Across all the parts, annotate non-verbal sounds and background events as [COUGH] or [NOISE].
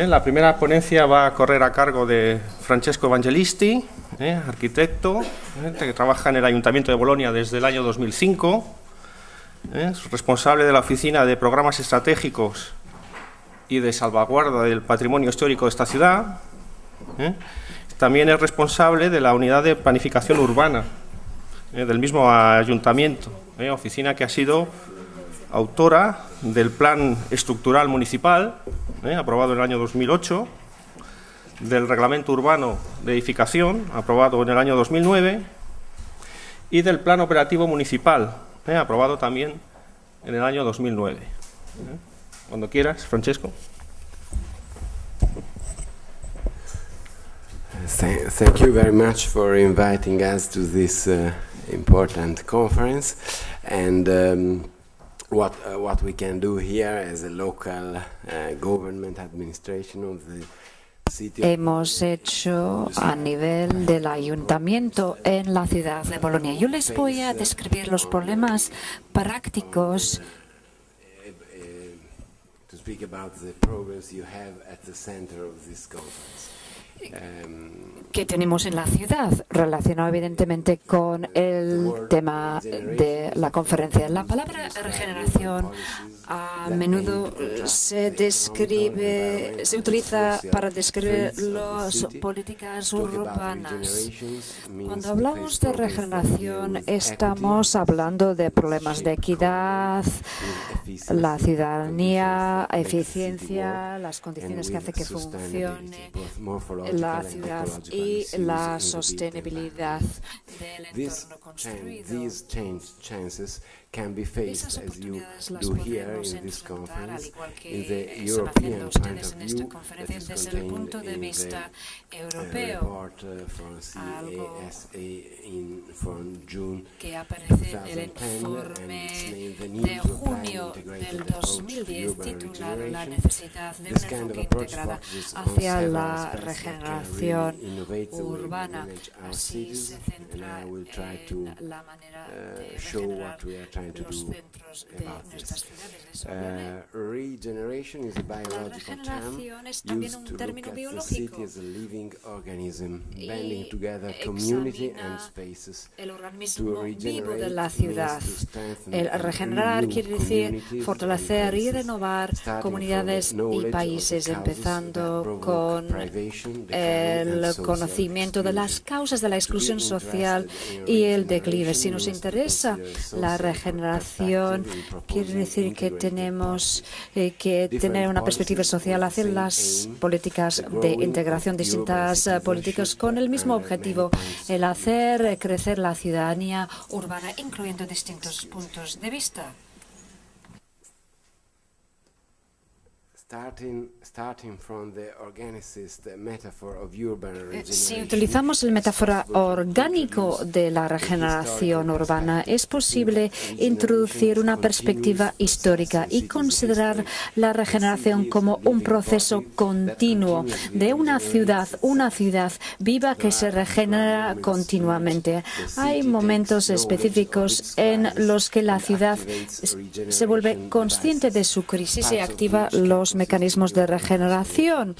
¿eh? La primera ponencia va a correr a cargo de Francesco Evangelisti, ¿eh? arquitecto, ¿eh? que trabaja en el Ayuntamiento de Bolonia desde el año 2005. Es responsable de la Oficina de Programas Estratégicos y de Salvaguarda del Patrimonio Histórico de esta ciudad. También es responsable de la Unidad de Planificación Urbana del mismo Ayuntamiento, oficina que ha sido autora del Plan Estructural Municipal, eh, aprobado en el año 2008, del Reglamento Urbano de Edificación, aprobado en el año 2009, y del Plan Operativo Municipal, eh, aprobado también en el año 2009. Eh, cuando quieras, Francesco. Thank you very much for inviting us to this uh, important conference. And um, what uh, what we can do here as a local uh, government administration of the hemos hecho a nivel del ayuntamiento en la ciudad de Bolonia. Yo les voy a describir los problemas prácticos uh, to speak about the progress you have at the center of this conference. Que tenemos en la ciudad, relacionado evidentemente con el tema de la conferencia. La palabra regeneración a menudo se describe, se utiliza para describir las políticas urbanas. Cuando hablamos de regeneración, estamos hablando de problemas de equidad, la ciudadanía, eficiencia, las condiciones que hacen que funcione la ciudad y la sostenibilidad del entorno construido. Can be faced as you do here in this conference in the European point of view that is contained in the report uh, from CASA in, from June 2010 and it's named the need to apply integrated approach to urban regeneration. This kind of approach focuses on several aspects that can really urbana. manage our cities and I will try to uh, show what we are trying trying to do about this. Uh, regeneration is a biological term used to look at the city as a living organism, bending together community and spaces to regenerate de la ciudad. El regenerar quiere decir fortalecer y renovar comunidades y países, empezando con el conocimiento de las causas de la exclusión social y el declive. Si nos interesa la regeneración, generación. Quiere decir que tenemos eh, que tener una perspectiva social hacia las políticas de integración, distintas uh, políticas con el mismo objetivo, el hacer crecer la ciudadanía urbana, incluyendo distintos puntos de vista. Si utilizamos el metáfora orgánico de la regeneración urbana, es posible introducir una perspectiva histórica y considerar la regeneración como un proceso continuo de una ciudad, una ciudad viva que se regenera continuamente. Hay momentos específicos en los que la ciudad se vuelve consciente de su crisis y activa los mecanismos de regeneración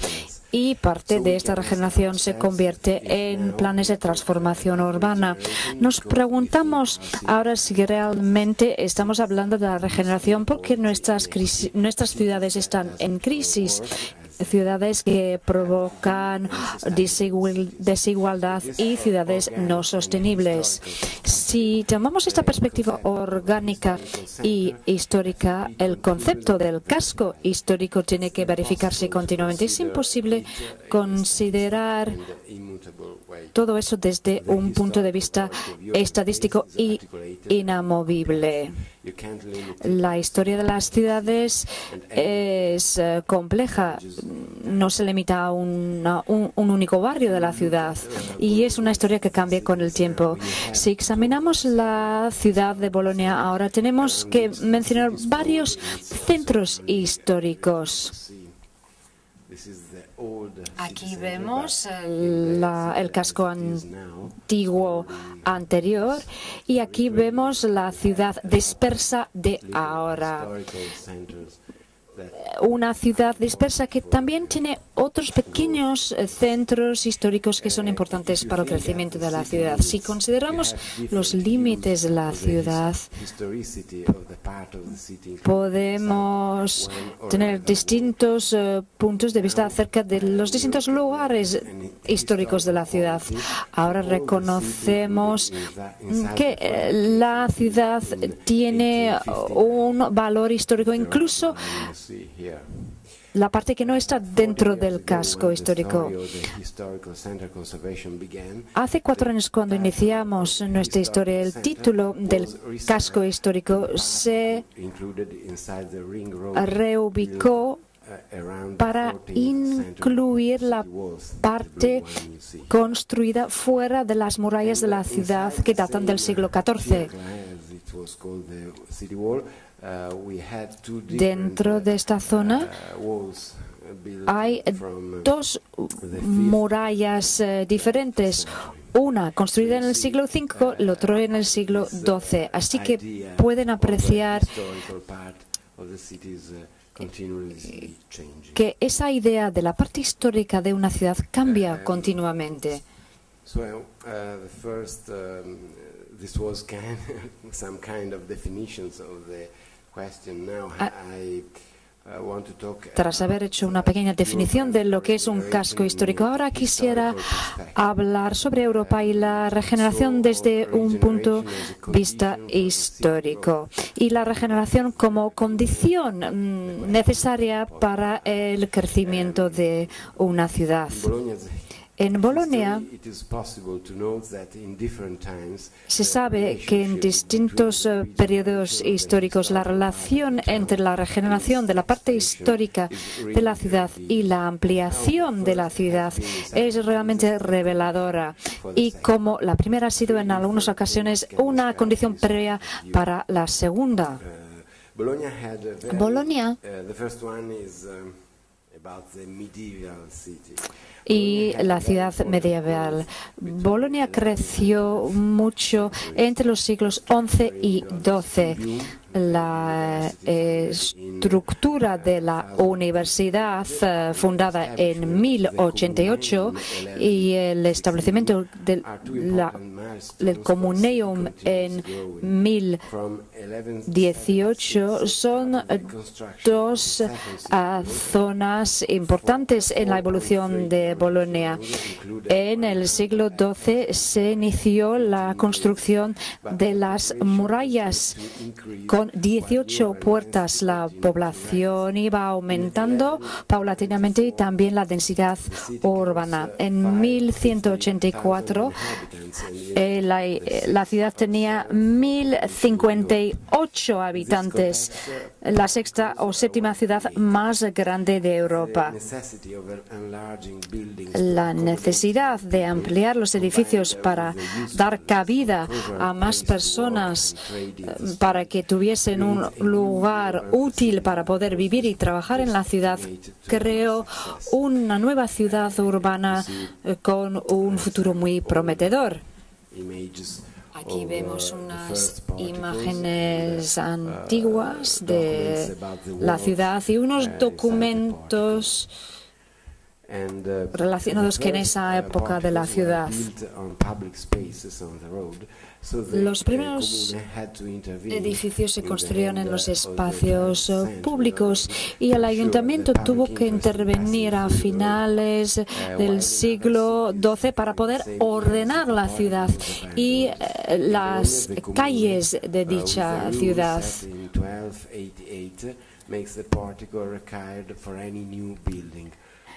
y parte de esta regeneración se convierte en planes de transformación urbana. Nos preguntamos ahora si realmente estamos hablando de la regeneración porque nuestras, nuestras ciudades están en crisis ciudades que provocan desigualdad y ciudades no sostenibles. Si tomamos esta perspectiva orgánica y histórica, el concepto del casco histórico tiene que verificarse continuamente. Es imposible considerar todo eso desde un punto de vista estadístico y inamovible. La historia de las ciudades es eh, compleja, no se limita a un, único barrio de la ciudad. y es una historia que cambia con el tiempo. Si examinamos la ciudad de Bolonia ahora, tenemos que mencionar varios centros históricos. Aquí vemos el, el, casco antiguo anterior y aquí vemos la ciudad dispersa de ahora. una ciudad dispersa que también tiene otros pequeños eh, centros históricos que son importantes para el crecimiento de la ciudad. Si consideramos los límites de la ciudad, podemos tener distintos eh, puntos de vista acerca de los distintos lugares históricos de la ciudad. Ahora reconocemos que eh, la ciudad tiene un valor histórico, incluso la parte que no está dentro del casco histórico. Hace cuatro años cuando iniciamos nuestra historia, el título del casco histórico se reubicó para incluir la parte construida fuera de las murallas de la ciudad que datan del siglo XIV. Dentro de esta zona hay dos murallas diferentes, una construida en el siglo V, la otra en el siglo XII. Así que pueden apreciar que esa idea de la parte histórica de una ciudad cambia continuamente. Tras haber hecho una pequeña definición de lo que es un casco histórico, ahora quisiera hablar sobre Europa y la regeneración desde un punto de vista histórico. y la regeneración como condición mm, necesaria para el crecimiento de una ciudad. En Bolonia se sabe que en distintos eh, periodos históricos la relación entre la regeneración de la parte histórica de la ciudad y la ampliación de la ciudad es realmente reveladora y como la primera ha sido en algunas ocasiones una condición previa para la segunda. Uh, Bolonia y la ciudad medieval. Bolonia creció mucho entre los siglos XI y XII la eh, estructura de la universidad eh, fundada en 1088 y el establecimiento del, Comuneum en 1018 son dos ah, zonas importantes en la evolución de Bolonia. En el siglo XII se inició la construcción de las murallas con 18 puertas la población iba aumentando paulatinamente y también la densidad urbana. En 1184 eh, la, eh, la ciudad tenía 1058 habitantes, la sexta o séptima ciudad más grande de Europa. La necesidad de ampliar los edificios para dar cabida a más personas, eh, para que tuviera en un lugar útil para poder vivir y trabajar en la ciudad, creó una nueva ciudad urbana eh, con un futuro muy prometedor. Aquí vemos unas imágenes antiguas de la ciudad y unos documentos relacionados con esa época de la ciudad. Los primeros edificios se construyeron en los espacios eh, públicos y el ayuntamiento tuvo que intervenir a finales del siglo XII para poder ordenar la ciudad y las calles de dicha ciudad.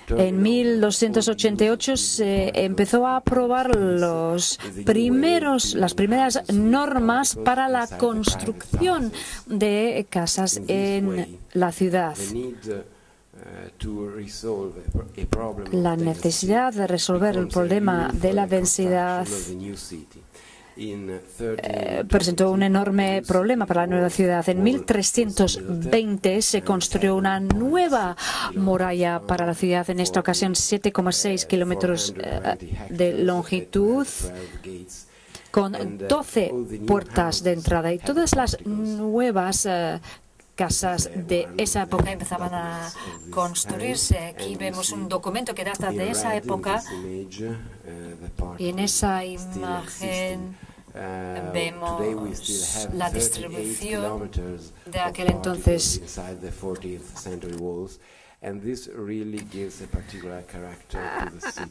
En 1288 se empezó a aprobar los primeros, las primeras normas para la construcción de casas en la ciudad. La necesidad de resolver el problema de la densidad eh, presentó un enorme problema para la nueva ciudad. En 1320 se construyó una nueva muralla para la ciudad, en esta ocasión 7,6 kilómetros eh, de longitud con 12 puertas de entrada. Y todas las nuevas eh, casas de esa época empezaban a construirse. Aquí vemos un documento que data de esa época. Y en esa imagen vemos la distribución de aquel entonces.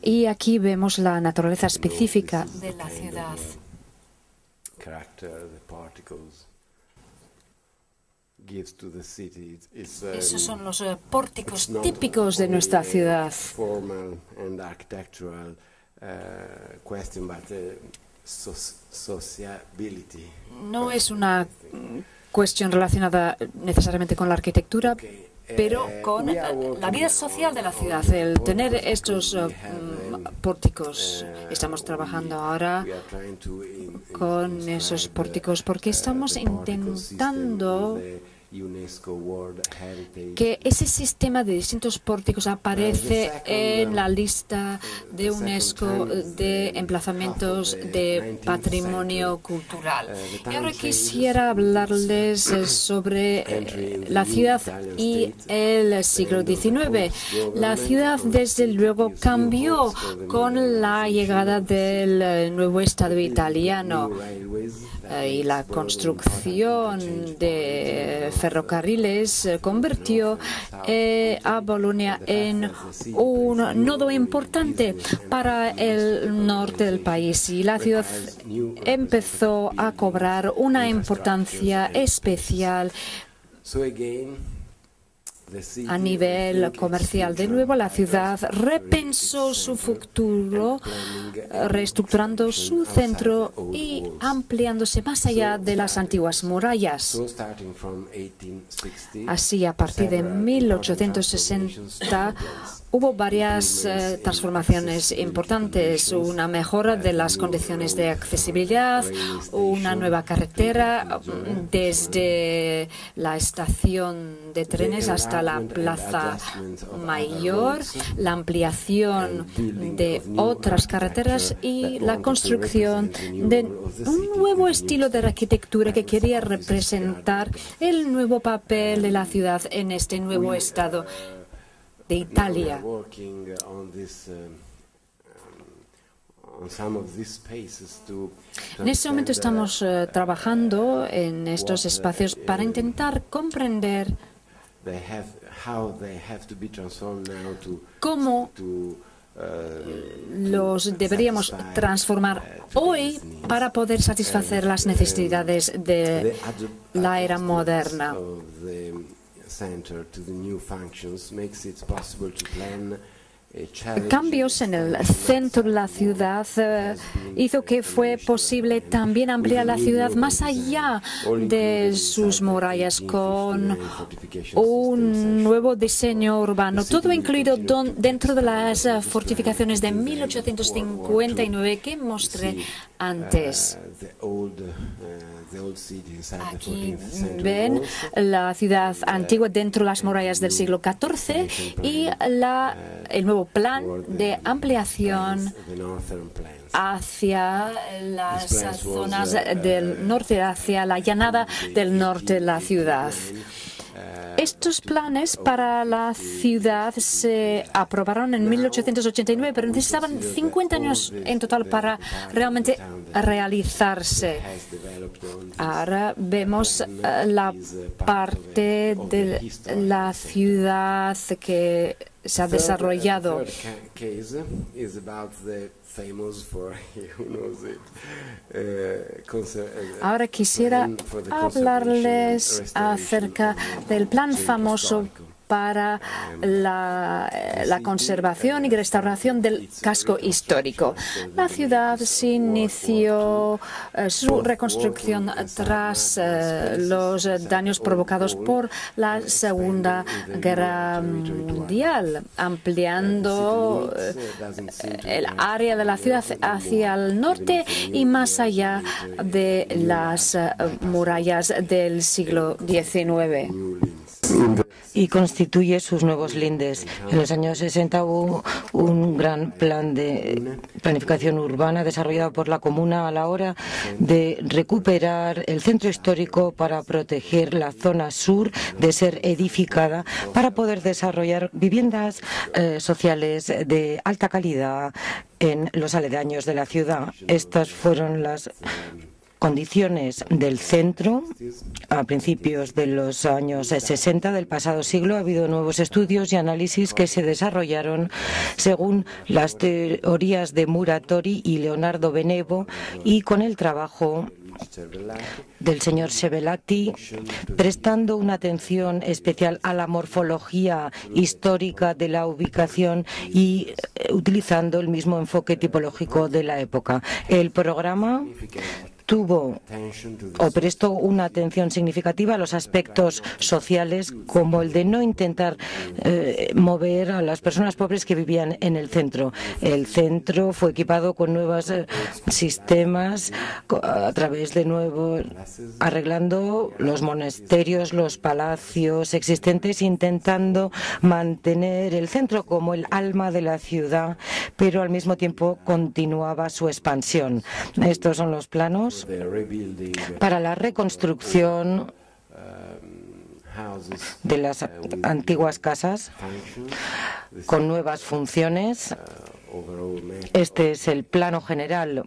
y aquí vemos la naturaleza específica de la ciudad. Esos son los eh, pórticos típicos de nuestra ciudad. No es una cuestión relacionada necesariamente con la arquitectura, pero eh, con la vida social de la ciudad, el tener estos uh, pórticos. Eh, estamos trabajando ahora con esos pórticos porque estamos intentando que ese sistema de distintos pórticos aparece en la lista de UNESCO de emplazamientos de patrimonio cultural. Y ahora quisiera hablarles eh, sobre eh, la ciudad y el siglo XIX. La ciudad, desde luego, cambió con la llegada del eh, nuevo Estado italiano y la construcción de ferrocarriles eh, convirtió eh, a Bolonia en un nodo importante para el norte del país. Y la ciudad empezó a cobrar una importancia especial a nivel comercial. De nuevo, la ciudad repensó su futuro, reestructurando su centro y ampliándose más allá de las antiguas murallas. Así, a partir de 1860, Hubo varias eh, transformaciones importantes, una mejora de las condiciones de accesibilidad, una nueva carretera desde la estación de trenes hasta la plaza mayor, la ampliación de otras carreteras y la construcción de un nuevo estilo de arquitectura que quería representar el nuevo papel de la ciudad en este nuevo estado de Italia. En este momento estamos uh, trabajando en estos espacios para intentar comprender cómo uh, los deberíamos transformar hoy para poder satisfacer las necesidades de la era moderna. center to the new functions makes it possible to plan Cambios en el centro de la ciudad eh, hizo que fue posible también ampliar la ciudad más allá de sus murallas con un nuevo diseño urbano, todo incluido dentro de las eh, fortificaciones de 1859 que mostré antes. Uh, Aquí ven la ciudad antigua dentro de las murallas del siglo XIV y la, el nuevo plan de ampliación hacia las zonas del norte, hacia la llanada del norte de la ciudad. Estos planes para la ciudad se aprobaron en 1889, pero necesitaban 50 años en total para realmente realizarse. Ahora vemos la parte de la ciudad que se ha desarrollado. Ahora quisiera hablarles acerca del plan famoso para la, conservación y restauración del casco histórico. La ciudad se inició eh, su reconstrucción tras eh, los daños provocados por la Segunda Guerra Mundial, ampliando eh, el área de la ciudad hacia el norte y más allá de las murallas del siglo XIX. Y constituye sus nuevos lindes. En los años 60 hubo un gran plan de planificación urbana desarrollado por la comuna a la hora de recuperar el centro histórico para proteger la zona sur de ser edificada para poder desarrollar viviendas eh, sociales de alta calidad en los aledaños de la ciudad. Estas fueron las condiciones del centro a principios de los años 60 del pasado siglo. Ha habido nuevos estudios y análisis que se desarrollaron según las teorías de Muratori y Leonardo Benevo y con el trabajo del señor Sevelati, prestando una atención especial a la morfología histórica de la ubicación y eh, utilizando el mismo enfoque tipológico de la época. El programa tuvo o prestó una atención significativa a los aspectos sociales como el de no intentar eh, mover a las personas pobres que vivían en el centro. El centro fue equipado con nuevos eh, sistemas a través de nuevos arreglando los monasterios, los palacios existentes, intentando mantener el centro como el alma de la ciudad, pero al mismo tiempo continuaba su expansión. Estos son los planos para la reconstrucción de las antiguas casas con nuevas funciones. Este es el plano general,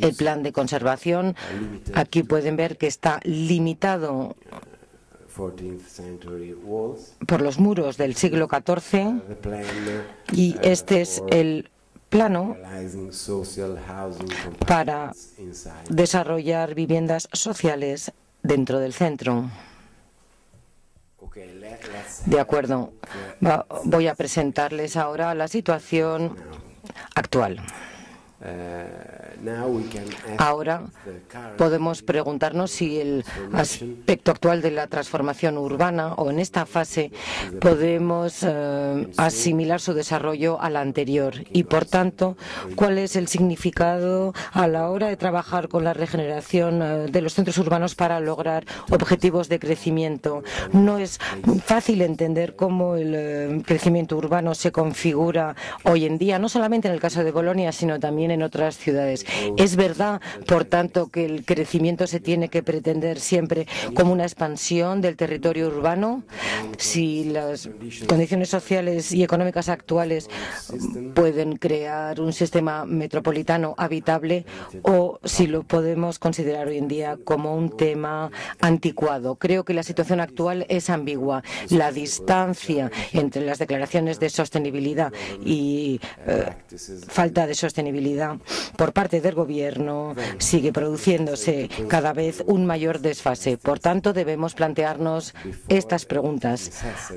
el plan de conservación. Aquí pueden ver que está limitado por los muros del siglo XIV y este es el plano para desarrollar viviendas sociales dentro del centro. De acuerdo. voy a presentarles ahora la situación actual. Ahora podemos preguntarnos si el aspecto actual de la transformación urbana o en esta fase podemos eh, asimilar su desarrollo al anterior. Y, por tanto, cuál es el significado a la hora de trabajar con la regeneración eh, de los centros urbanos para lograr objetivos de crecimiento. No es fácil entender cómo el eh, crecimiento urbano se configura hoy en día, no solamente en el caso de Bolonia, sino también en otras ciudades. Es verdad, por tanto, que el crecimiento se tiene que pretender siempre como una expansión del territorio urbano. Si las condiciones sociales y económicas actuales pueden crear un sistema metropolitano habitable o si lo podemos considerar hoy en día como un tema anticuado. Creo que la situación actual es ambigua. La distancia entre las declaraciones de sostenibilidad y eh, falta de sostenibilidad por parte del Gobierno sigue produciéndose cada vez un mayor desfase. Por tanto, debemos plantearnos estas preguntas.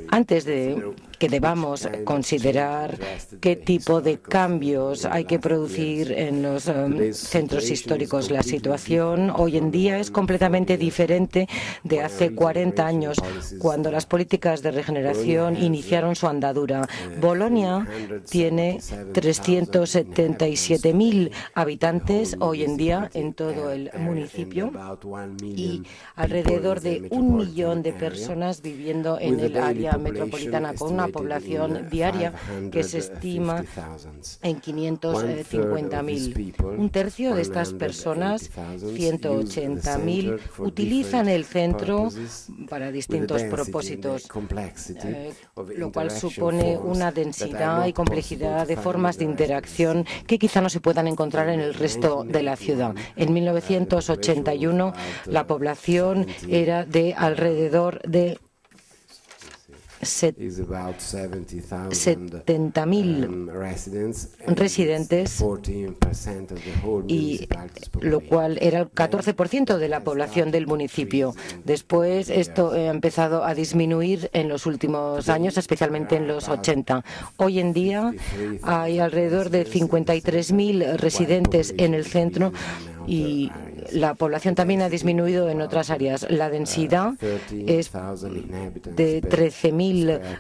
Antes de que debamos considerar qué tipo de cambios hay que producir en los um, centros históricos. La situación hoy en día es completamente diferente de hace 40 años, cuando las políticas de regeneración iniciaron su andadura. Bolonia tiene 377.000 habitantes hoy en día en todo el municipio y alrededor de un millón de personas viviendo en el área metropolitana población diaria que se estima en 550.000. Un tercio de estas personas, 180.000, utilizan el centro para distintos propósitos, eh, lo cual supone una densidad y complejidad de formas de interacción que quizá no se puedan encontrar en el resto de la ciudad. En 1981 la población era de alrededor de 70.000 um, residentes y lo cual era el 14% de la población del municipio. Después esto ha empezado a disminuir en los últimos años, especialmente en los 80. Hoy en día hay alrededor de 53.000 residentes en el centro y la población también ha disminuido en otras áreas. La densidad es de 13.000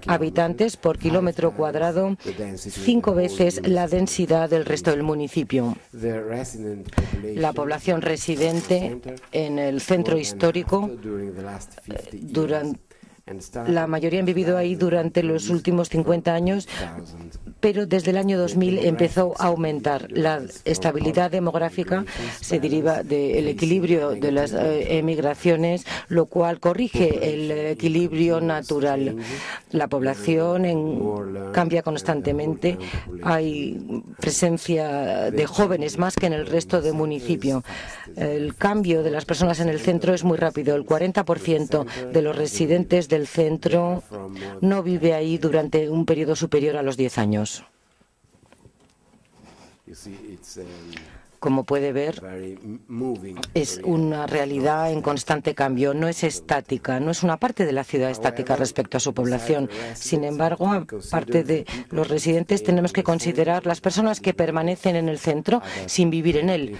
habitantes por kilómetro cuadrado, cinco veces la densidad del resto del municipio. La población residente en el centro histórico durante La mayoría han vivido ahí durante los últimos 50 años, pero desde el año 2000 empezó a aumentar. La estabilidad demográfica se deriva del equilibrio de las eh, emigraciones, lo cual corrige el equilibrio natural. La población cambia constantemente. Hay presencia de jóvenes más que en el resto del municipio. El cambio de las personas en el centro es muy rápido. El 40% de los residentes del centro no vive ahí durante un periodo superior a los 10 años. Como puede ver, es una realidad en constante cambio, no es estática, no es una parte de la ciudad estática respecto a su población. Sin embargo, aparte de los residentes, tenemos que considerar las personas que permanecen en el centro sin vivir en él.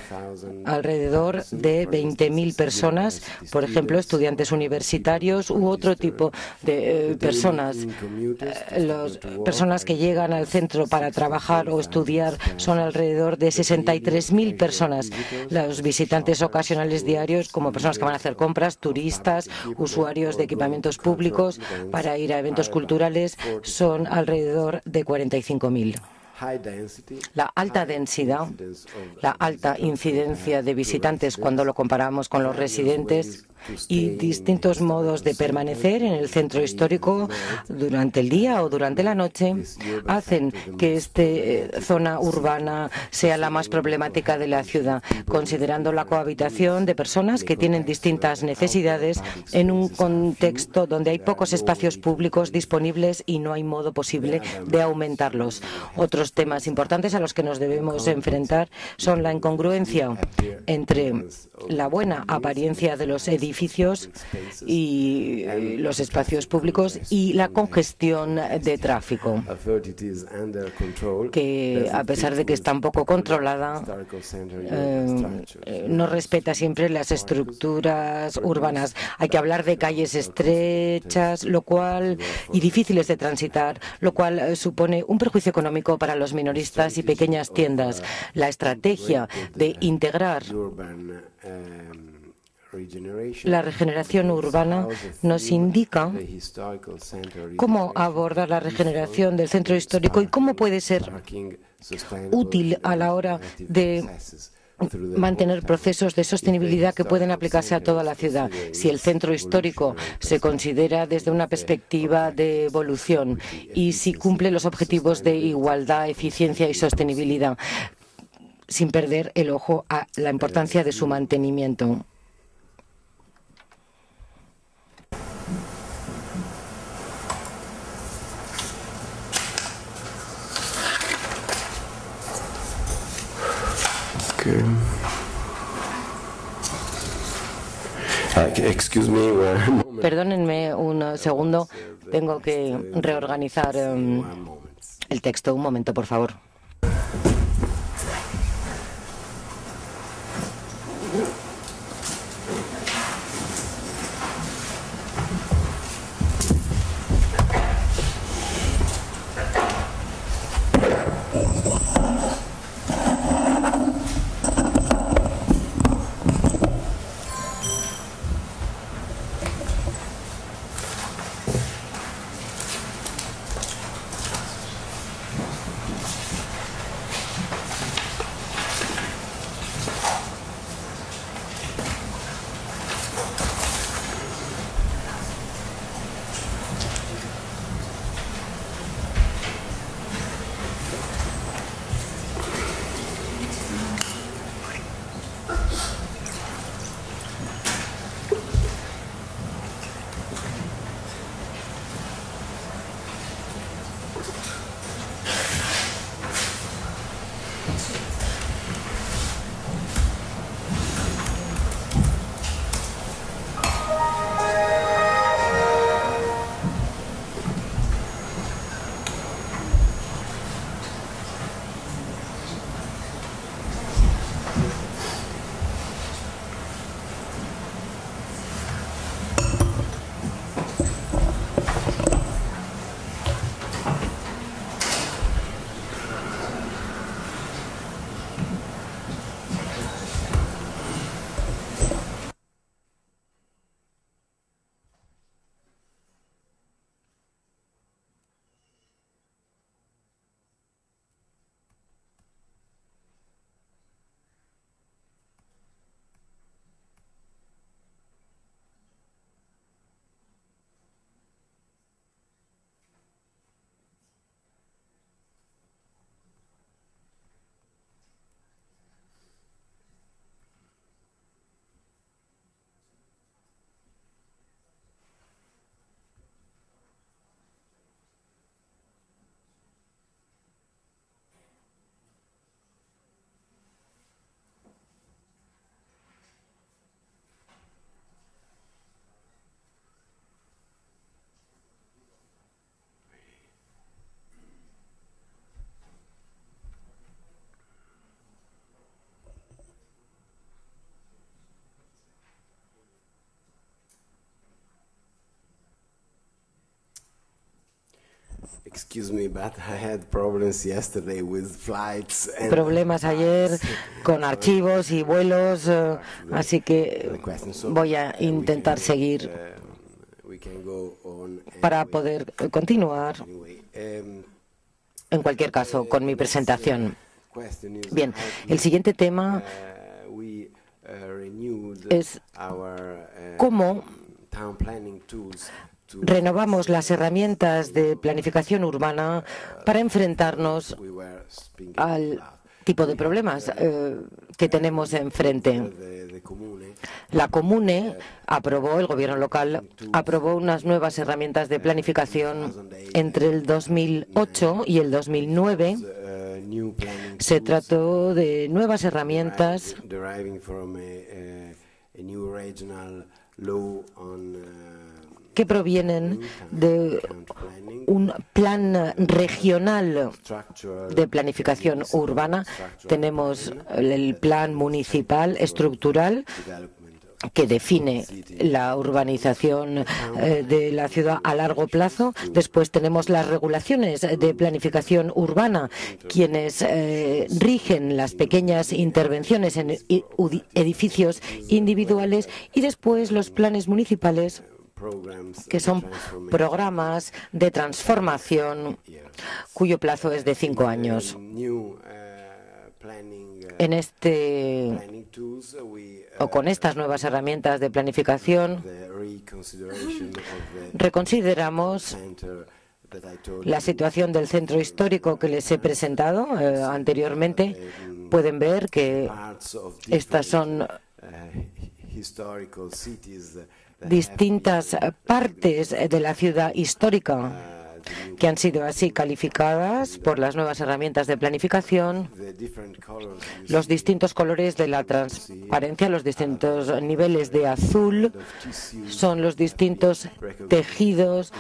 Alrededor de 20.000 personas, por ejemplo, estudiantes universitarios u otro tipo de eh, personas. Eh, las personas que llegan al centro para trabajar o estudiar son alrededor de 63.000 personas, los visitantes ocasionales diarios, como personas que van a hacer compras, turistas, usuarios de equipamientos públicos para ir a eventos culturales, son alrededor de 45.000. La alta densidad, la alta incidencia de visitantes cuando lo comparamos con los residentes y distintos modos de permanecer en el centro histórico durante el día o durante la noche hacen que esta eh, zona urbana sea la más problemática de la ciudad, considerando la cohabitación de personas que tienen distintas necesidades en un contexto donde hay pocos espacios públicos disponibles y no hay modo posible de aumentarlos. Otros temas importantes a los que nos debemos enfrentar son la incongruencia entre la buena apariencia de los edificios edificios y eh, los espacios públicos y la congestión de tráfico, que a pesar de que está un poco controlada, eh, no respeta siempre las estructuras urbanas. Hay que hablar de calles estrechas, lo cual y difíciles de transitar, lo cual eh, supone un perjuicio económico para los minoristas y pequeñas tiendas. La estrategia de integrar la regeneración urbana nos indica cómo abordar la regeneración del centro histórico y cómo puede ser útil a la hora de mantener procesos de sostenibilidad que pueden aplicarse a toda la ciudad. Si el centro histórico se considera desde una perspectiva de evolución y si cumple los objetivos de igualdad, eficiencia y sostenibilidad, sin perder el ojo a la importancia de su mantenimiento. Perdónenme un segundo, tengo que reorganizar em, el texto. Un momento, por favor. Problemas ayer [LAUGHS] con archivos y vuelos, uh, así que voy a intentar seguir para poder continuar, en cualquier caso, con mi presentación. Bien, el siguiente tema es cómo renovamos las herramientas de planificación urbana para enfrentarnos al tipo de problemas eh, que tenemos enfrente. La Comune aprobó, el gobierno local aprobó unas nuevas herramientas de planificación entre el 2008 y el 2009. Se trató de nuevas herramientas que provienen de un plan regional de planificación urbana. Tenemos el plan municipal estructural que define la urbanización eh, de la ciudad a largo plazo. Después tenemos las regulaciones de planificación urbana, quienes eh, rigen las pequeñas intervenciones en edificios individuales y después los planes municipales que son programas de transformación cuyo plazo es de cinco años. En este o con estas nuevas herramientas de planificación reconsideramos la situación del centro histórico que les he presentado eh, anteriormente. Pueden ver que estas son distintas partes de la ciudad histórica que han sido así calificadas por las nuevas herramientas de planificación, los distintos colores de la transparencia, los distintos niveles de azul, son los distintos tejidos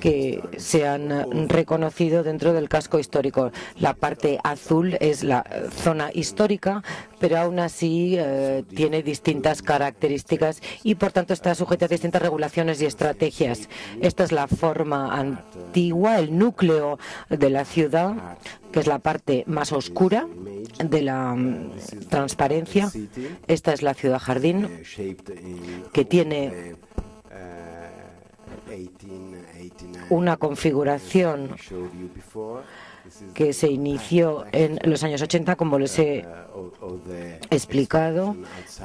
que se han reconocido dentro del casco histórico. La parte azul es la zona histórica, pero aún así eh, tiene distintas características y, por tanto, está sujeta a distintas regulaciones y estrategias. Esta es la forma antigua, el núcleo de la ciudad, que es la parte más oscura de la mm, transparencia. Esta es la ciudad jardín, que tiene una configuración que se inició en los años 80, como les he explicado.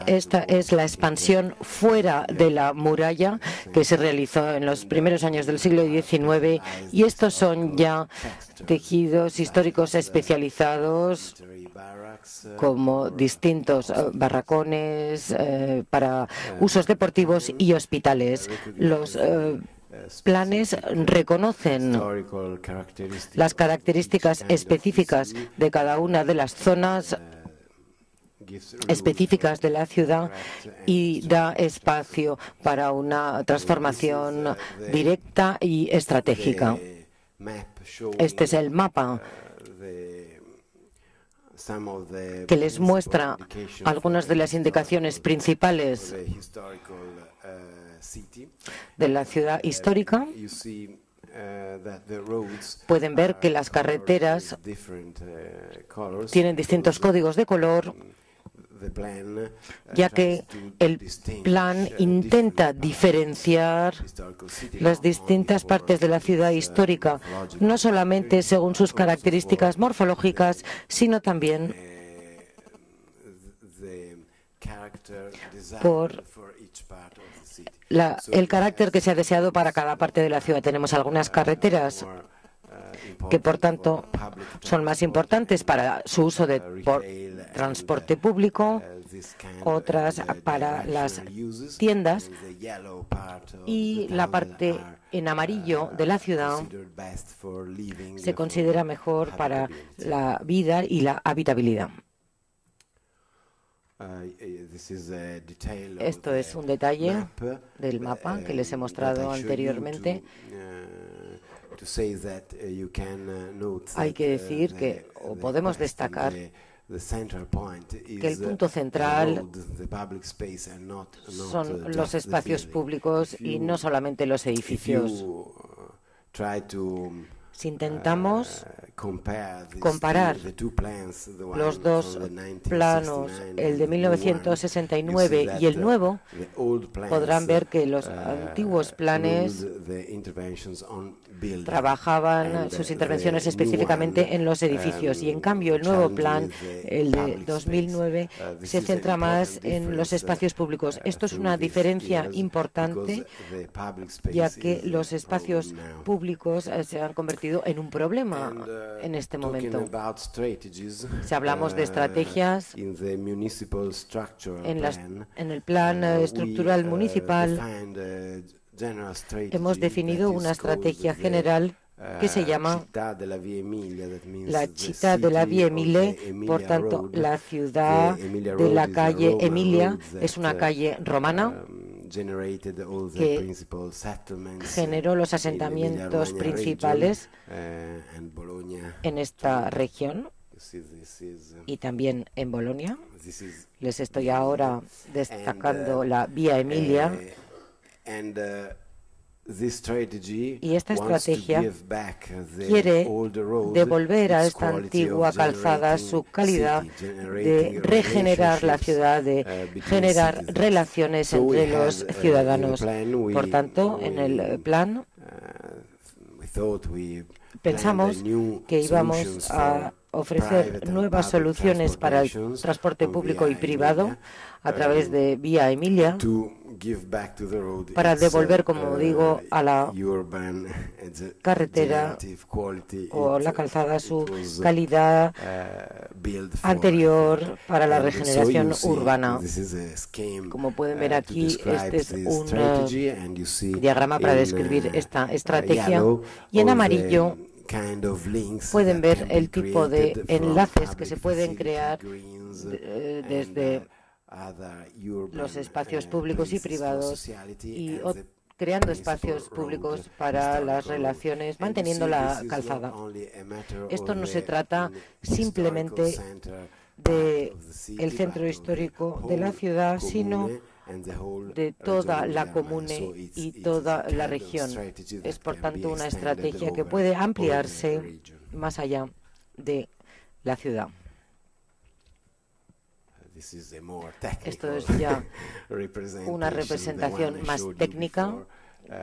Esta es la expansión fuera de la muralla que se realizó en los primeros años del siglo XIX y estos son ya tejidos históricos especializados como distintos eh, barracones eh, para usos deportivos y hospitales. Eh, planes reconocen las características específicas de cada una de las zonas específicas de la ciudad y da espacio para una transformación directa y estratégica. Este es el mapa que les muestra algunas de las indicaciones principales de la ciudad histórica, pueden ver que las carreteras tienen distintos códigos de color, ya que el plan intenta diferenciar las distintas partes de la ciudad histórica, no solamente según sus características morfológicas, sino también por el carácter que se ha deseado para cada parte de la ciudad. Tenemos algunas carreteras que, por tanto, son más importantes para su uso de transporte público, otras para las tiendas y la parte en amarillo de la ciudad se considera mejor para la vida y la habitabilidad. Esto es un detalle del mapa que les he mostrado anteriormente. Hay que decir que, o podemos destacar, que el punto central son los espacios públicos y no solamente los edificios. Si intentamos comparar los dos planos, el de 1969 y el nuevo, podrán ver que los antiguos planes trabajaban sus intervenciones específicamente en los edificios. Y en cambio el nuevo plan, el de 2009, se centra más en los espacios públicos. Esto es una diferencia importante ya que los espacios públicos eh, se han convertido en un problema en este momento. Si hablamos de estrategias en, en el plan estructural municipal, hemos definido una estrategia general que se llama la Città de la Via Emilia, por tanto, la ciudad de la calle Emilia es una calle romana que generó los asentamientos principales en esta región. Y también en Bolonia. Les estoy ahora destacando la Vía Emilia y esta estrategia quiere devolver a esta antigua calzada su calidad de regenerar la ciudad, de uh, generar relaciones entre los ciudadanos. Por tanto, en el plan uh, pensamos que íbamos a ofrecer nuevas soluciones para el transporte público y privado a través de Vía Emilia para devolver, como uh, digo, a la carretera o la calzada su calidad uh, anterior para la regeneración urbana. Como pueden ver uh, aquí, este es un diagrama para describir esta estrategia. y en amarillo pueden ver el tipo de enlaces que se pueden crear desde los espacios públicos y privados y creando espacios públicos para las relaciones, manteniendo la calzada. Esto no se trata simplemente del centro histórico de la ciudad, sino de toda la comune y toda la región. Es, por tanto, una estrategia que puede ampliarse más allá de la ciudad. [LAUGHS] Esto es ya [LAUGHS] una representación más técnica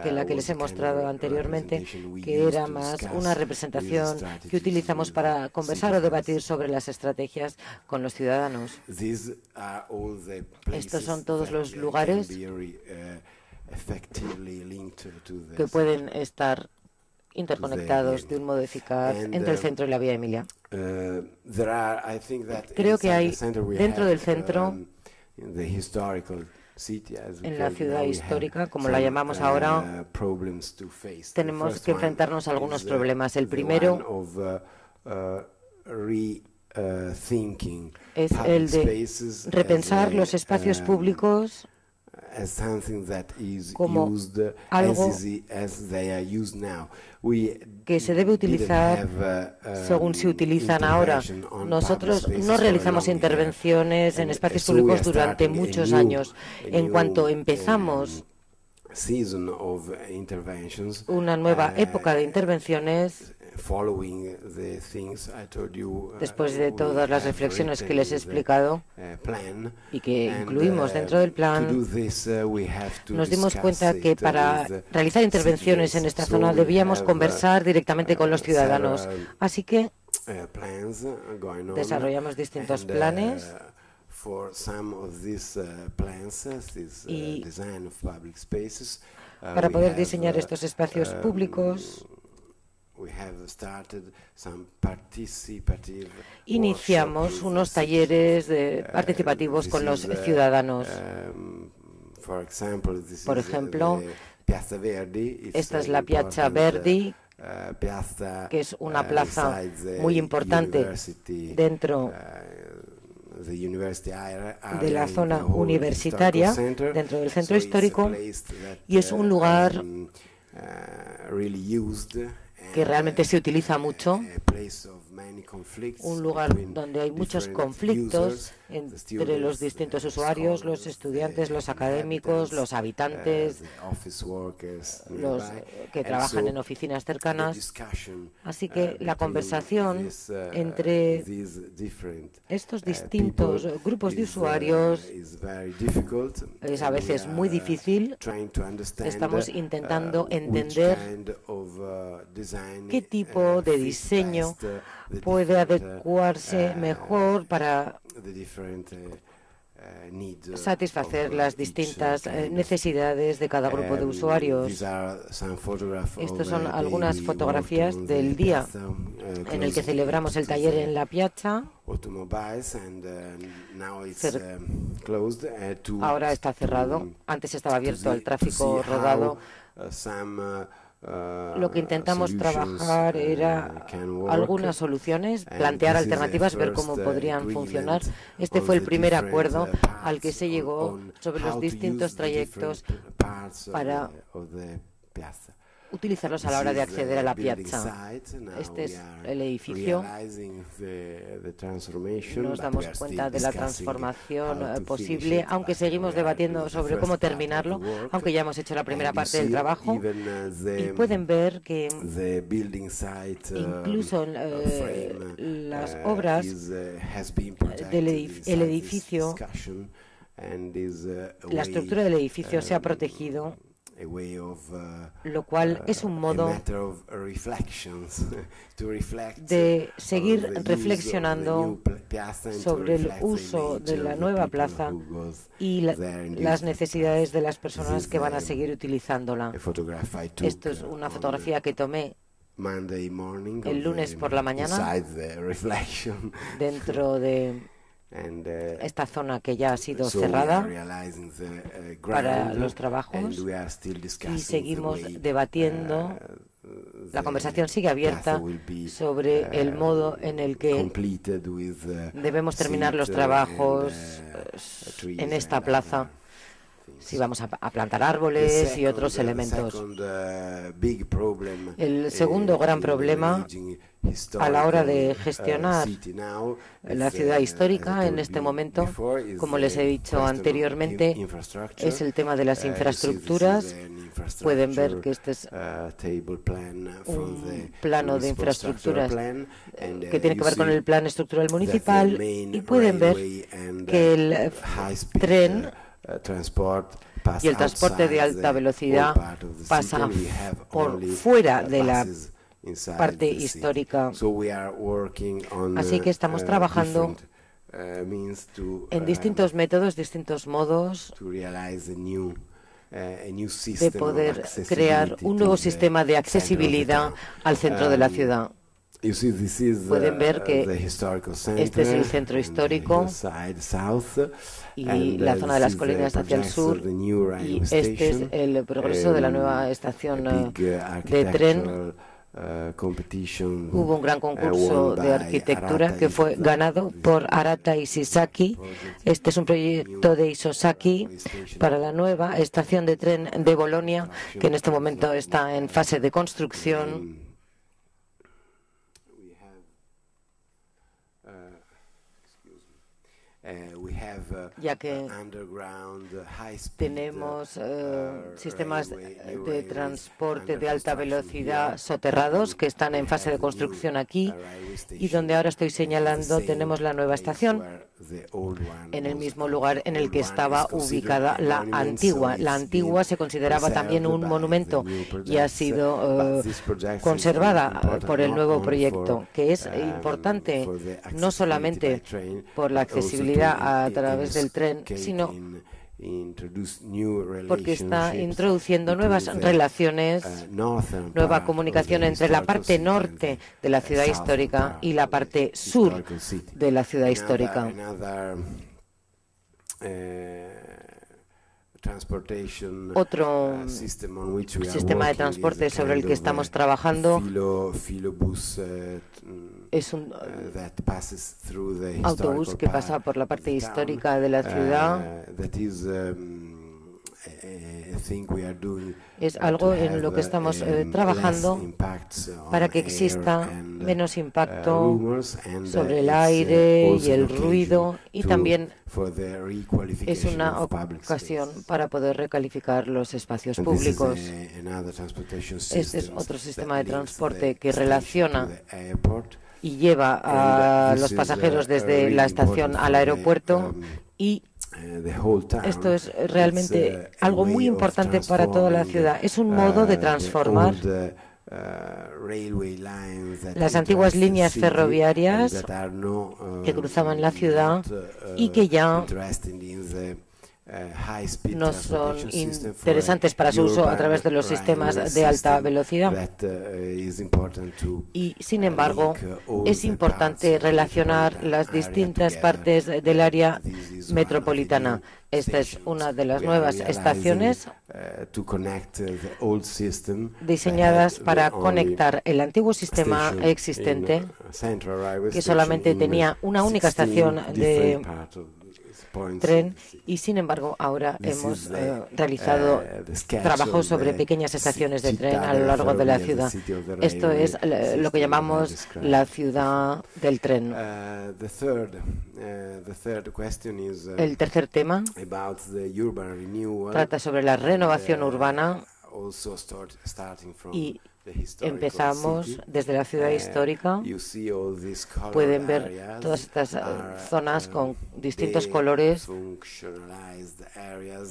que la que les he mostrado anteriormente, que era más una representación que utilizamos para conversar o debatir sobre las estrategias con los ciudadanos. Estos son todos los lugares que pueden estar interconectados de un modo eficaz entre el centro y la Vía Emilia. Creo que hay dentro del centro, um, en la ciudad histórica, como la llamamos uh, ahora, tenemos que enfrentarnos a algunos problemas. El primero uh, es el de repensar los espacios públicos como algo que se debe utilizar uh, según se utilizan ahora. Nosotros no realizamos intervenciones en espacios públicos durante muchos años. En cuanto empezamos una nueva época de intervenciones, Después de todas las reflexiones que les he explicado y que incluimos dentro del plan, nos dimos cuenta que para realizar intervenciones en esta zona debíamos conversar directamente con los ciudadanos. Así que desarrollamos distintos planes y para poder diseñar estos espacios públicos Iniciamos unos talleres uh, participativos con los ciudadanos. Um, Por ejemplo, esta es la Piazza Verdi, uh, que es una uh, plaza muy importante dentro de la zona universitaria, dentro del centro histórico, y es un lugar um, que realmente se utiliza mucho. Un lugar donde hay muchos conflictos entre los distintos usuarios, los estudiantes, los académicos, los habitantes, los que trabajan en oficinas cercanas. Así que la conversación entre estos distintos grupos de usuarios es a veces muy difícil. Estamos intentando entender qué tipo de diseño puede adecuarse mejor para satisfacer las distintas eh, necesidades de cada grupo de usuarios. Estas son algunas fotografías del día en el que celebramos el taller en la piazza. Ahora está cerrado. Antes estaba abierto al tráfico rodado. Lo que intentamos trabajar era algunas soluciones, plantear alternativas, ver cómo podrían funcionar. Este fue el primer acuerdo al que se llegó sobre los distintos trayectos para utilizarlos a la hora de acceder a la piazza. Este es el edificio. Nos damos cuenta de la transformación eh, posible, aunque seguimos debatiendo sobre cómo terminarlo, aunque ya hemos hecho la primera parte del trabajo. Y pueden ver que incluso eh, las obras del edificio, la estructura del edificio se ha protegido Uh, lo cual es un modo [LAUGHS] de seguir reflexionando sobre el uso de la nueva plaza y las necesidades de las personas que van a seguir utilizándola. Esto es una fotografía que tomé el lunes por la mañana [LAUGHS] dentro de Uh, esta zona que ya ha sido cerrada uh, para los trabajos y seguimos debatiendo. uh, la conversación sigue abierta sobre el modo en el que debemos terminar los trabajos en esta plaza si vamos a, plantar árboles y otros elementos. El segundo gran problema a la hora de gestionar la ciudad histórica en este momento, como les he dicho anteriormente, es el tema de las infraestructuras. Pueden ver que este es un plano de infraestructuras que tiene que ver con el plan estructural municipal y pueden ver que el tren y el transporte de alta velocidad pasa por fuera de la parte histórica. Así que estamos uh, trabajando uh, en distintos uh, métodos, distintos modos de poder crear un nuevo sistema de accesibilidad al centro de la um, ciudad. Pueden ver que este es el centro histórico y la zona de las colinas hacia el sur y este es el progreso de la nueva um, estación de tren Uh, Hubo un gran uh, concurso de arquitectura que fue ganado por Arata Isisaki. Este es un proyecto de Isosaki para la nueva estación de tren de Bolonia, que en este momento está en fase de construcción. Ya que tenemos sistemas de transporte de alta velocidad soterrados que están en fase de construcción aquí y donde ahora estoy señalando tenemos la nueva estación en el mismo lugar en el que estaba ubicada la antigua. La antigua se consideraba también un monumento y ha sido eh, conservada por el nuevo proyecto, que es importante no solamente por la accesibilidad a través del tren, sino porque está introduciendo nuevas relaciones, nueva comunicación entre la parte norte de la ciudad histórica y la parte sur de la ciudad histórica. Otro uh, sistema de transporte sobre el que estamos trabajando es un autobús que pasa por la parte histórica de la ciudad. Uh, um, es algo en lo que estamos eh, trabajando para que exista menos impacto sobre el aire y el ruido y también es una ocasión para poder recalificar los espacios públicos. Este es otro sistema de transporte que relaciona y lleva a los pasajeros desde la estación al aeropuerto y esto es realmente algo muy importante para toda la ciudad. Es un modo de transformar las antiguas líneas ferroviarias que cruzaban la ciudad y que ya Uh, no son interesantes para su uso a través de los sistemas de alta velocidad. Uh, y, sin embargo, uh, es importante relacionar las distintas partes del área metropolitana. Esta es una de las nuevas estaciones diseñadas para conectar el antiguo sistema existente, que solamente tenía una única estación de tren y sin embargo ahora hemos eh, realizado uh, trabajos sobre pequeñas estaciones de tren a lo largo de la ciudad. Esto es eh, lo que llamamos la ciudad del tren. Uh, uh, El tercer tema trata sobre la renovación urbana y Empezamos desde la ciudad histórica. Pueden ver todas estas eh, zonas con distintos colores,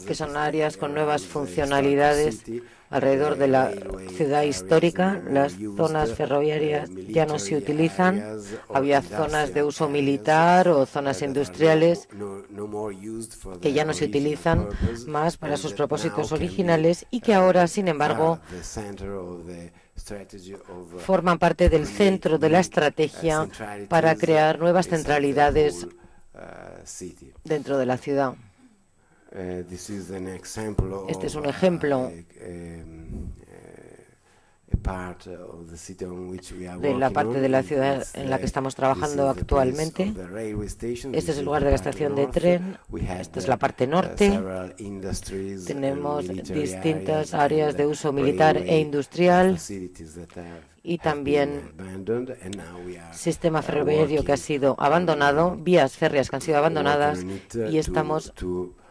que son áreas con nuevas funcionalidades alrededor de la ciudad histórica. Las zonas ferroviarias ya no se utilizan. Había zonas de uso militar o zonas industriales que ya no se utilizan más para sus propósitos originales y que ahora, sin embargo, forman parte del centro de la estrategia para crear nuevas centralidades dentro de la ciudad. Este es un ejemplo de la parte de la ciudad en la que estamos trabajando actualmente. Este es el lugar de la estación de tren. Esta es la parte norte. Tenemos distintas áreas de uso militar e industrial y también sistema ferroviario que ha sido abandonado, vías férreas que han sido abandonadas y estamos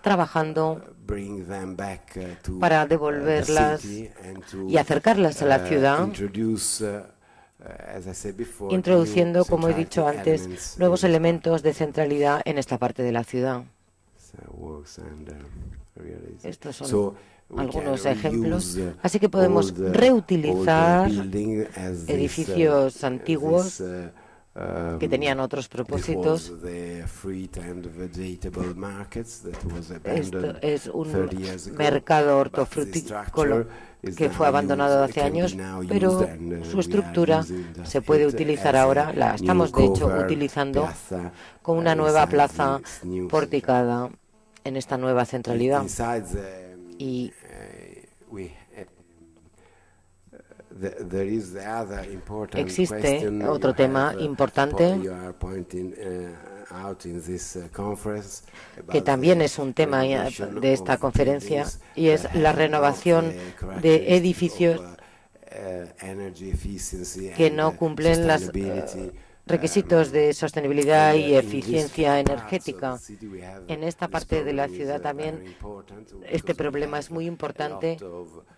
trabajando uh, para devolverlas y acercarlas a la uh, ciudad, uh, introduciendo, como he dicho antes, nuevos elementos de centralidad en esta parte de la ciudad. Estos son algunos ejemplos. Así que podemos reutilizar edificios antiguos que tenían otros propósitos. Esto es un mercado hortofrutícola que fue abandonado hace años, pero su estructura se puede utilizar ahora, la estamos de hecho utilizando con una nueva plaza porticada en esta nueva centralidad. Y Existe otro tema importante que también es un tema de esta conferencia y es uh, la renovación de edificios uh, que no cumplen las requisitos de sostenibilidad y eficiencia energética. En esta parte de la ciudad también este problema es muy importante,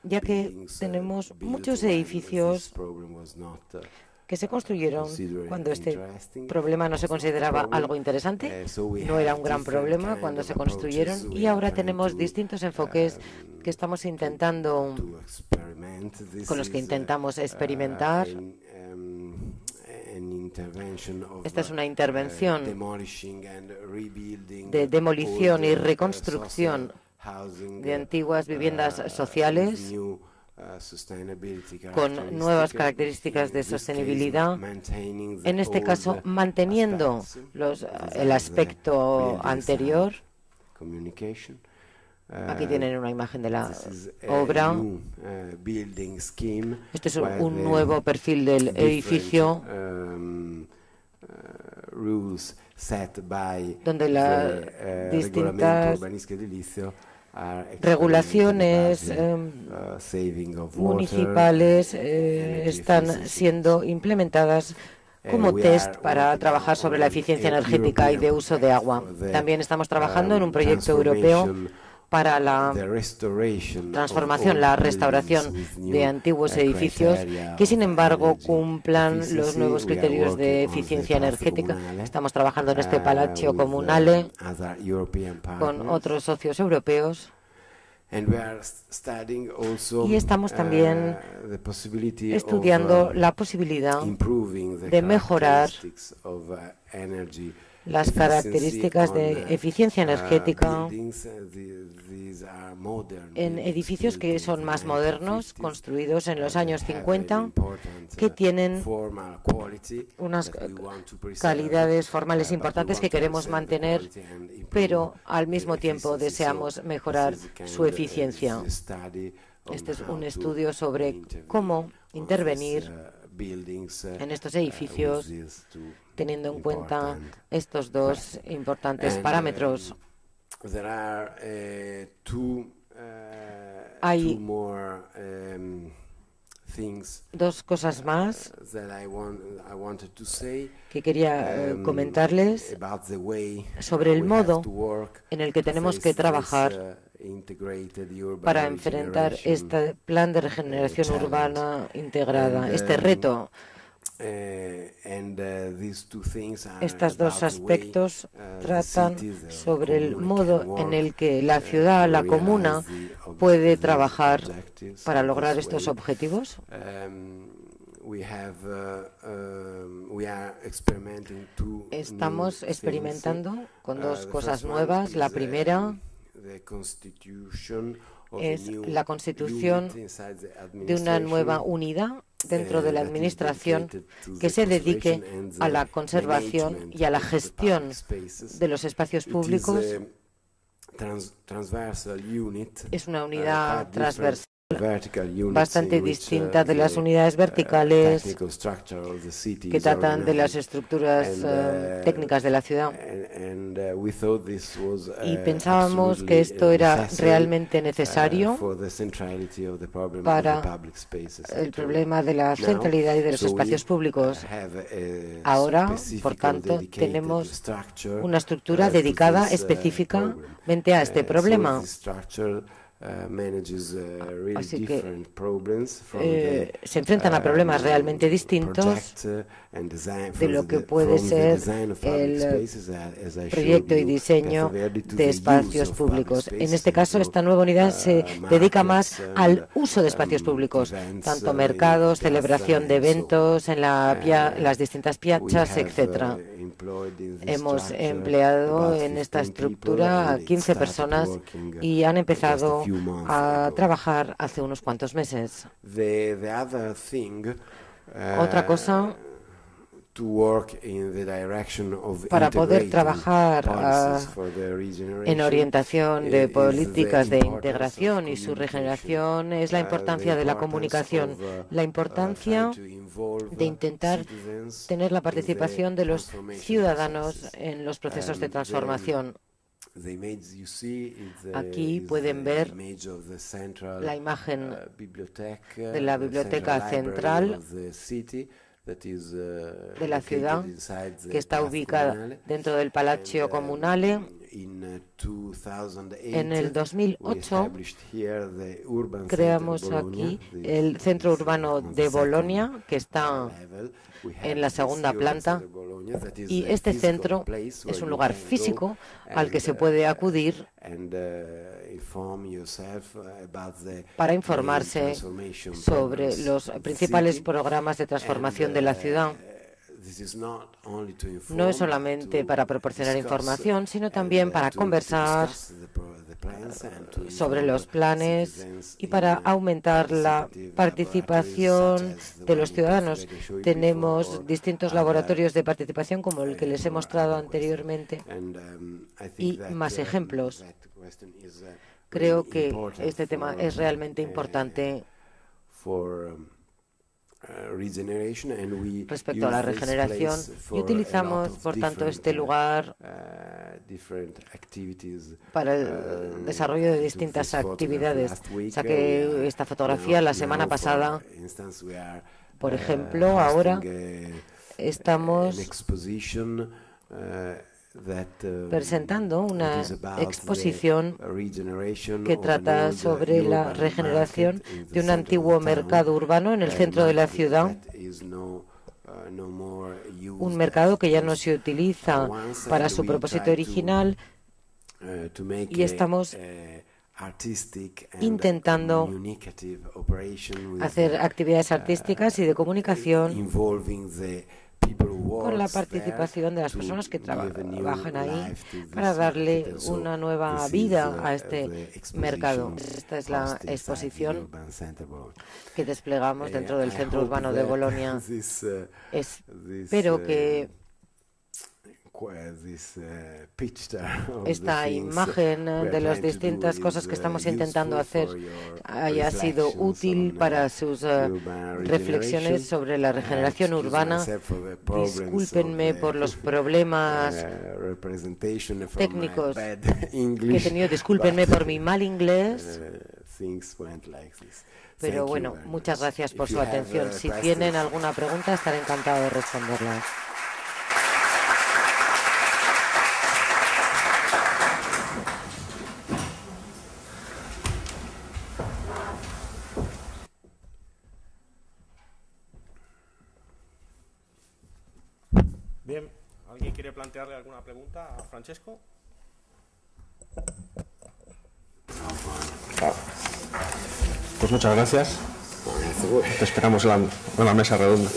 ya que tenemos muchos edificios que se construyeron cuando este problema no se consideraba algo interesante, no era un gran problema cuando se construyeron y ahora tenemos distintos enfoques que estamos intentando, con los que intentamos experimentar esta es una intervención de demolición y reconstrucción de antiguas viviendas sociales con nuevas características de sostenibilidad, en este caso manteniendo el aspecto anterior Aquí tienen una imagen de la obra. Este es un nuevo perfil del edificio donde las distintas regulaciones em, municipales eh, están siendo implementadas como test para trabajar sobre la eficiencia energética y de uso de agua. También estamos trabajando en un proyecto europeo para la transformación, la restauración de antiguos edificios que, sin embargo, cumplan los nuevos criterios de eficiencia energética. Estamos trabajando en este palacio comunale con otros socios europeos. Y estamos también estudiando la posibilidad de mejorar las características de eficiencia energética en edificios que son más modernos, construidos en los años 50, que tienen unas calidades formales importantes que queremos mantener, pero al mismo tiempo deseamos mejorar su eficiencia. Este es un estudio sobre cómo intervenir en estos edificios teniendo en cuenta estos dos importantes parámetros. Hay dos cosas más que quería eh, um, comentarles sobre el modo en el que tenemos que trabajar uh, para enfrentar este plan de regeneración urbana integrada, este um, reto. eh, Estos dos aspectos uh, tratan sobre el modo en el que la ciudad, la comuna, puede trabajar para lograr estos objetivos. Um, uh, um, Estamos experimentando con dos cosas nuevas. La primera es la constitución de una nueva unidad dentro de la Administración que se dedique a la conservación y a la gestión de los espacios públicos. Es una unidad transversal bastante distinta de las unidades verticales que tratan de las estructuras eh, técnicas de la ciudad. Y pensábamos que esto era realmente necesario para el problema de la centralidad y de los espacios públicos. Ahora, por tanto, tenemos una estructura dedicada específicamente a este problema. Uh, uh, Así que eh, se enfrentan a uh, problemas realmente distintos de lo que puede ser el proyecto y diseño de espacios públicos. En este caso, esta nueva unidad se dedica más al uso de espacios públicos, tanto mercados, celebración de eventos en las distintas piachas, etcétera. Hemos empleado en esta estructura a 15 personas y han empezado a trabajar hace unos cuantos meses. Otra cosa para poder trabajar ah, en orientación de políticas de integración y su regeneración es la uh, importancia de la comunicación, uh, la importancia de intentar tener la participación de los ciudadanos en los procesos de transformación. Aquí pueden ver la imagen uh, de la biblioteca central Uh, de la ciudad, que está ubicada dentro del Palacio uh, Comunale. Uh, en el 2008 creamos aquí el Centro Urbano de Bolonia, que está en la segunda planta y este centro es un lugar físico al que se puede acudir para informarse sobre los principales programas de transformación de la ciudad. No es solamente para proporcionar información, sino también para conversar sobre los planes y para aumentar la participación de los ciudadanos. Tenemos distintos laboratorios de participación como el que les he mostrado anteriormente y más ejemplos. Creo que este tema es realmente importante respecto a la regeneración y utilizamos, por tanto, este lugar para el desarrollo de distintas actividades. Saqué esta fotografía la semana pasada. Por ejemplo, ahora estamos Uh, presentando una exposición que trata sobre la regeneración de un antiguo mercado urbano en el centro de la ciudad, uh, un mercado que ya no se utiliza para su propósito original. uh, y estamos intentando hacer actividades artísticas y de comunicación con la participación de las personas que trabajan ahí para darle una nueva vida a este mercado. Esta es la exposición que desplegamos eh, dentro del centro urbano de Bolonia. [LAUGHS] Uh, Espero uh, que esta imagen de las distintas cosas que estamos intentando hacer haya sido útil para sus eh, reflexiones sobre la regeneración urbana. Discúlpenme por los [LAUGHS] problemas técnicos [LAUGHS] que he tenido, discúlpenme por mi mal inglés. Pero bueno, muchas gracias por su atención. Si tienen alguna pregunta, estaré encantado de responderla. Plantearle alguna pregunta a Francesco? Pues muchas gracias. Te esperamos en la, en la mesa redonda.